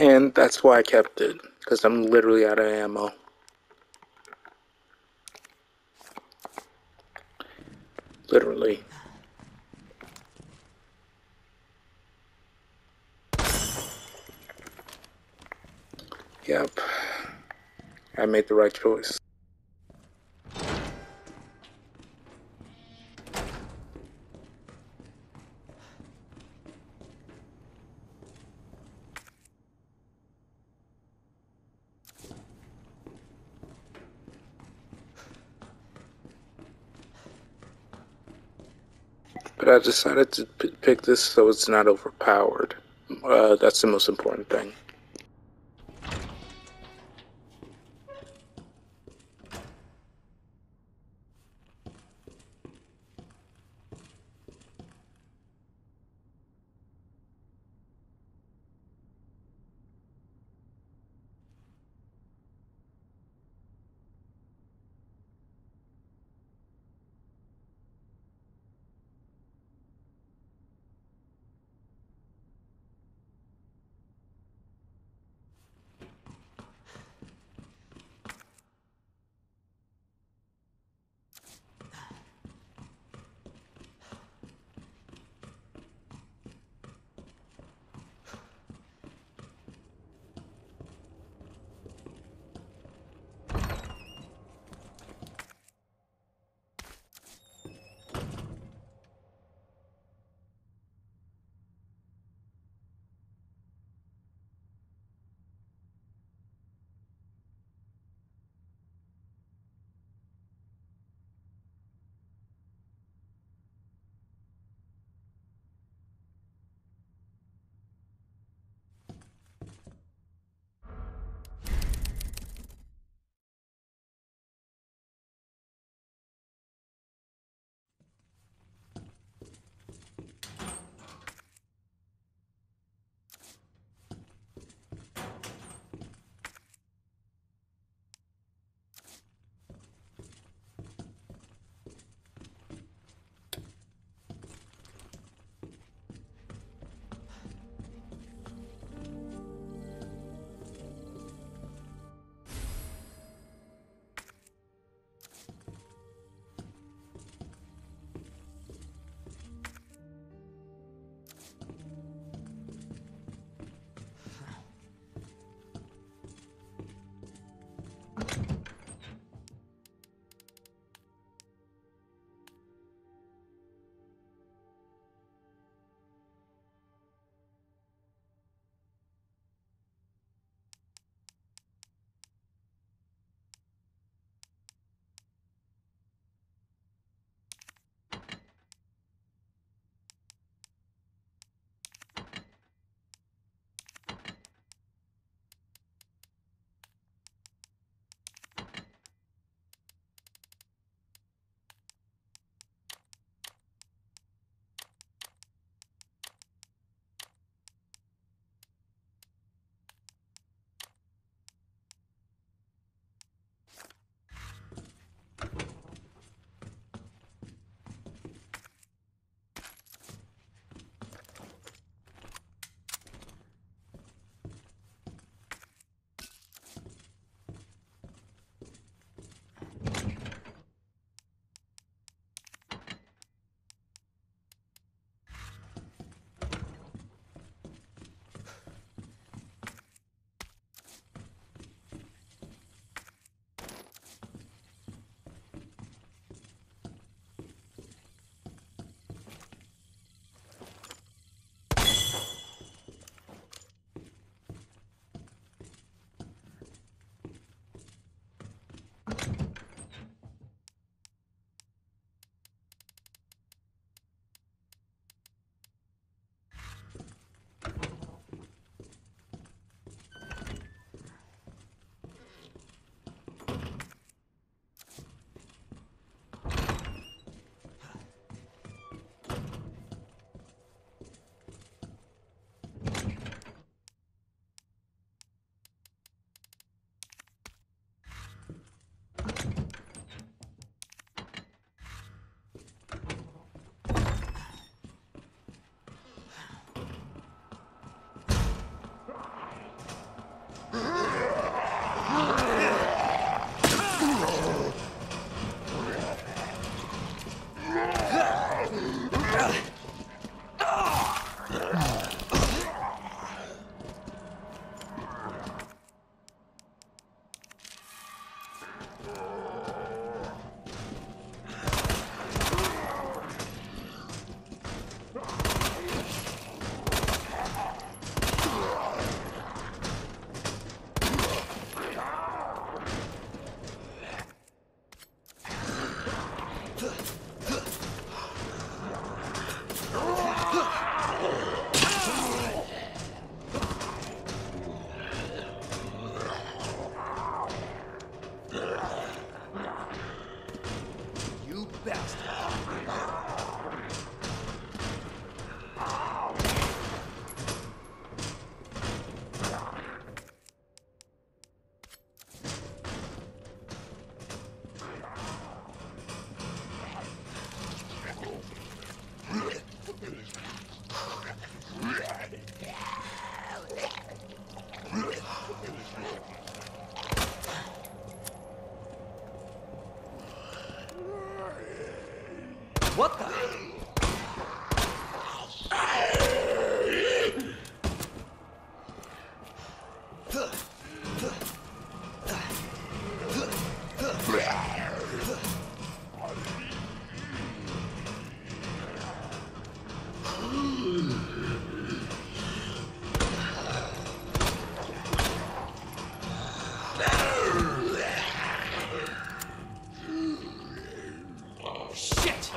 And that's why I kept it, because I'm literally out of ammo. Literally. Yep. I made the right choice. But I decided to pick this so it's not overpowered. Uh, that's the most important thing. Shit!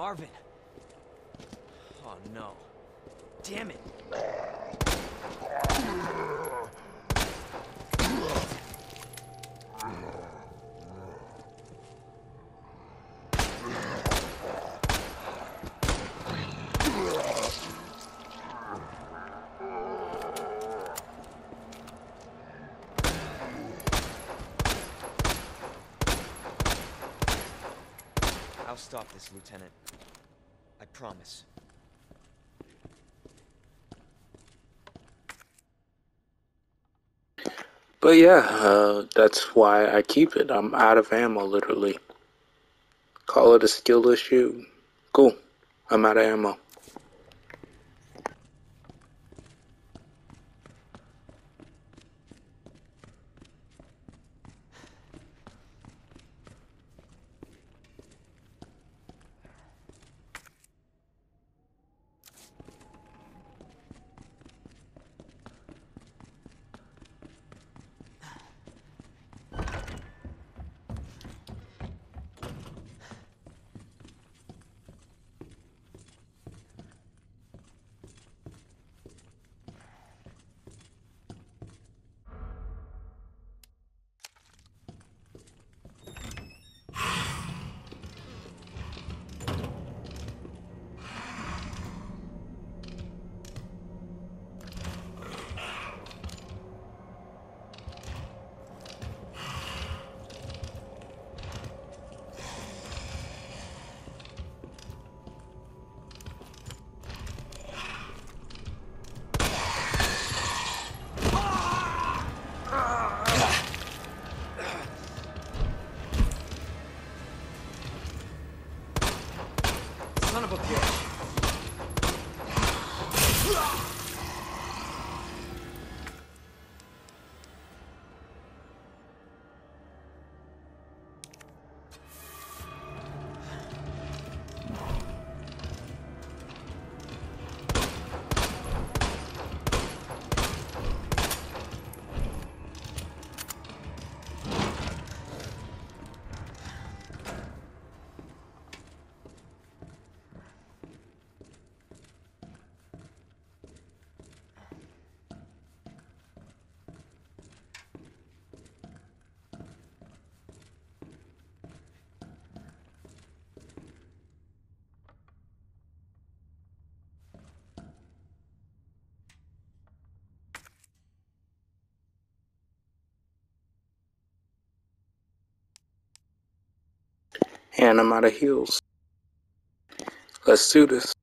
Marvin. Oh no. Damn it. I'll stop this, Lieutenant. Promise. But yeah, uh, that's why I keep it. I'm out of ammo, literally. Call it a skill issue. Cool. I'm out of ammo. And I'm out of heals. Let's do this.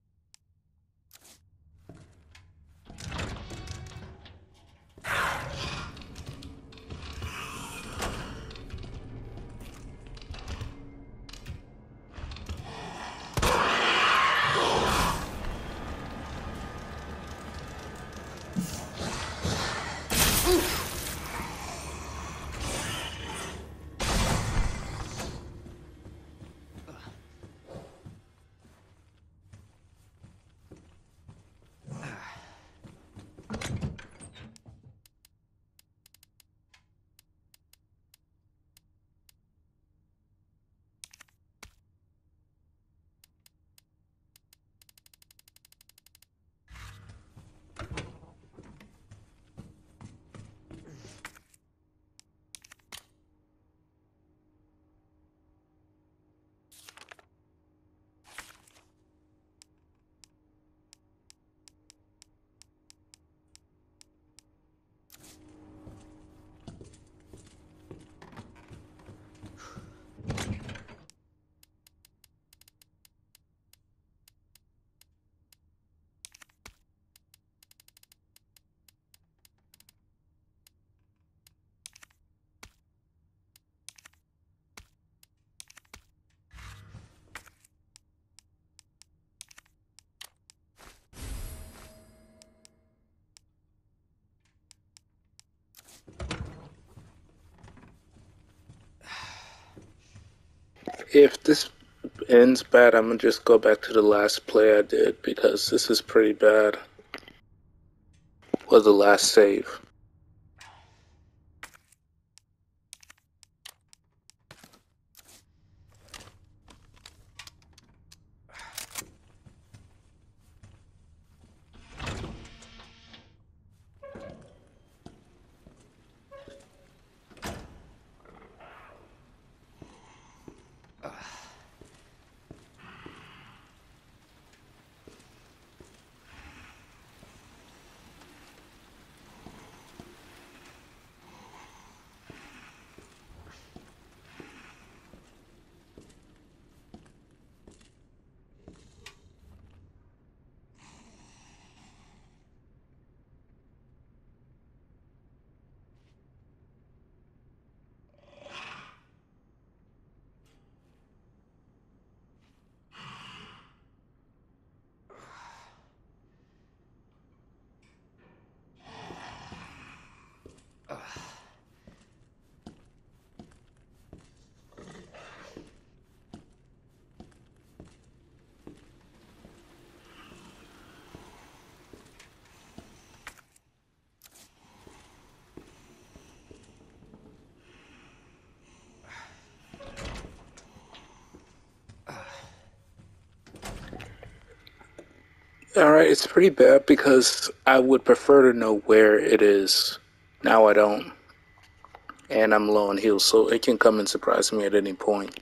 If this ends bad, I'm gonna just go back to the last play I did because this is pretty bad. Was the last save. Alright, it's pretty bad because I would prefer to know where it is. Now I don't. And I'm low on heals, so it can come and surprise me at any point.